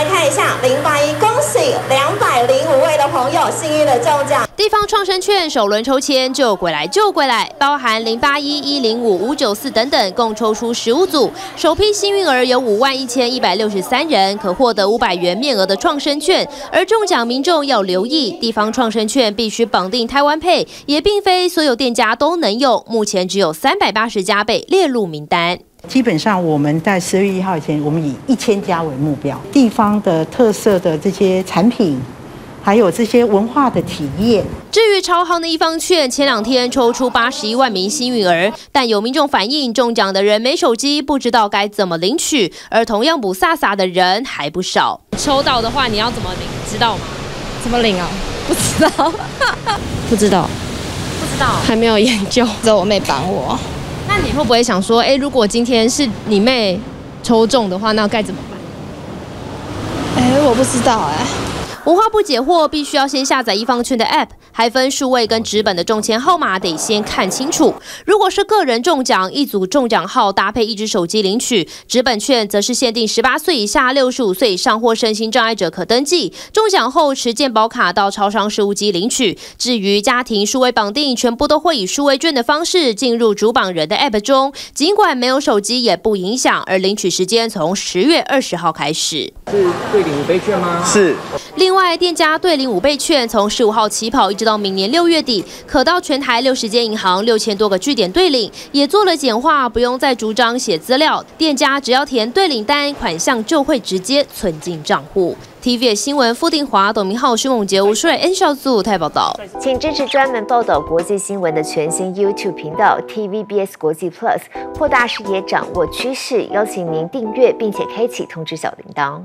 来看一下零八一。朋友幸运的中奖。地方创生券首轮抽签就鬼来就鬼来，包含零八一一零五五九四等等，共抽出十五组，首批幸运儿有五万一千一百六十三人，可获得五百元面额的创生券。而中奖民众要留意，地方创生券必须绑定台湾配，也并非所有店家都能用，目前只有三百八十家被列入名单。基本上我们在十月一号以前，我们以一千家为目标，地方的特色的这些产品。还有这些文化的体验。至于超行的一方券，前两天抽出八十一万名幸运儿，但有民众反映中奖的人没手机，不知道该怎么领取，而同样补飒飒的人还不少。抽到的话，你要怎么领？知道吗？怎么领啊？不知道，不知道，不知道，还没有研究。只有我妹帮我。那你会不会想说，哎，如果今天是你妹抽中的话，那该怎么办？哎，我不知道，哎。文化部解惑，必须要先下载一方券的 App，还分数位跟纸本的中签号码，得先看清楚。如果是个人中奖，一组中奖号搭配一只手机领取；纸本券则是限定十八岁以下、六十五岁以上或身心障碍者可登记。中奖后持健保卡到超商事务机领取。至于家庭数位绑定，全部都会以数位券的方式进入主绑人的 App 中，尽管没有手机也不影响。而领取时间从十月二十号开始。是对领五倍券吗？是。另另外，店家对领五倍券从十五号起跑，一直到明年六月底，可到全台六十间银行、六千多个据点对领，也做了简化，不用再逐张写资料，店家只要填对领单，款项就会直接存进账户。TVB 新闻傅定华、董明浩、徐梦杰、吴帅 N 小组台报道，请支持专门报道国际新闻的全新 YouTube 频道 TVBS 国际 Plus，扩大视野，掌握趋势。邀请您订阅并且开启通知小铃铛。